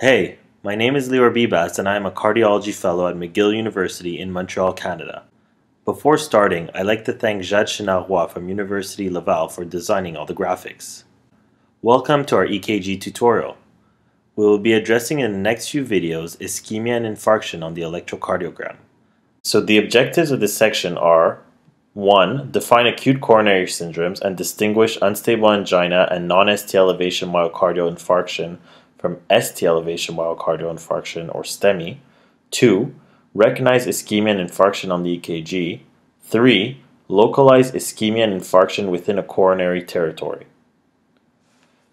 Hey, my name is Lior Bibas and I am a cardiology fellow at McGill University in Montreal, Canada. Before starting, I'd like to thank Jade Chenaroy from University Laval for designing all the graphics. Welcome to our EKG tutorial. We will be addressing in the next few videos ischemia and infarction on the electrocardiogram. So the objectives of this section are 1. Define acute coronary syndromes and distinguish unstable angina and non-ST elevation myocardial infarction from ST elevation myocardial infarction or STEMI. 2. Recognize ischemia and infarction on the EKG. 3. Localize ischemia and infarction within a coronary territory.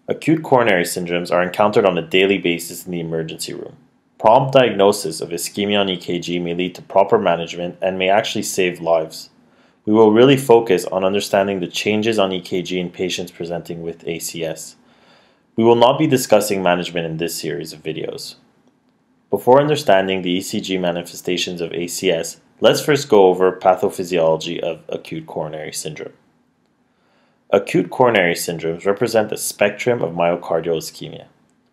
Acute coronary syndromes are encountered on a daily basis in the emergency room. Prompt diagnosis of ischemia on EKG may lead to proper management and may actually save lives. We will really focus on understanding the changes on EKG in patients presenting with ACS. We will not be discussing management in this series of videos. Before understanding the ECG manifestations of ACS, let's first go over pathophysiology of acute coronary syndrome. Acute coronary syndromes represent a spectrum of myocardial ischemia.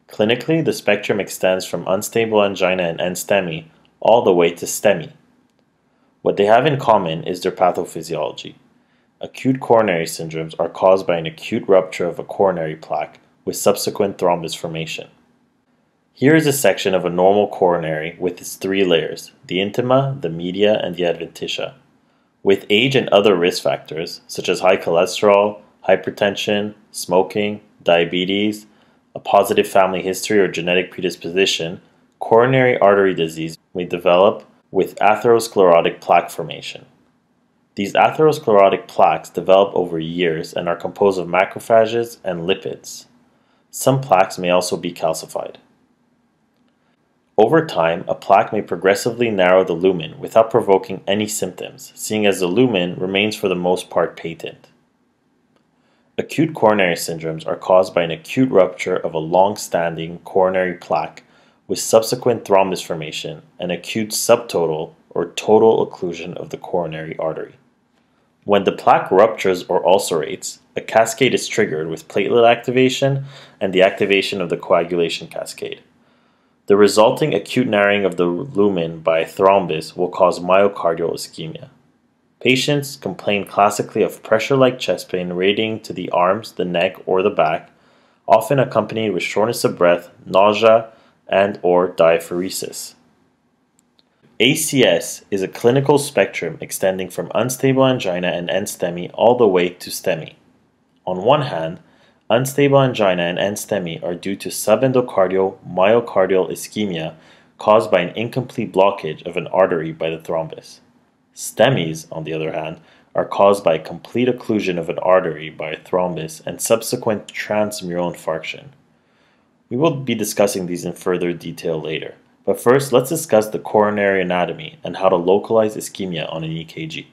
Clinically, the spectrum extends from unstable angina and NSTEMI all the way to STEMI. What they have in common is their pathophysiology. Acute coronary syndromes are caused by an acute rupture of a coronary plaque with subsequent thrombus formation. Here is a section of a normal coronary with its three layers, the intima, the media, and the adventitia. With age and other risk factors, such as high cholesterol, hypertension, smoking, diabetes, a positive family history or genetic predisposition, coronary artery disease may develop with atherosclerotic plaque formation. These atherosclerotic plaques develop over years and are composed of macrophages and lipids. Some plaques may also be calcified. Over time, a plaque may progressively narrow the lumen without provoking any symptoms, seeing as the lumen remains for the most part patent. Acute coronary syndromes are caused by an acute rupture of a long-standing coronary plaque with subsequent thrombus formation and acute subtotal or total occlusion of the coronary artery. When the plaque ruptures or ulcerates, a cascade is triggered with platelet activation and the activation of the coagulation cascade. The resulting acute narrowing of the lumen by thrombus will cause myocardial ischemia. Patients complain classically of pressure-like chest pain radiating to the arms, the neck, or the back, often accompanied with shortness of breath, nausea, and or diaphoresis. ACS is a clinical spectrum extending from unstable angina and NSTEMI all the way to STEMI. On one hand, unstable angina and NSTEMI are due to subendocardial myocardial ischemia caused by an incomplete blockage of an artery by the thrombus. STEMIs, on the other hand, are caused by complete occlusion of an artery by a thrombus and subsequent transmural infarction. We will be discussing these in further detail later, but first let's discuss the coronary anatomy and how to localize ischemia on an EKG.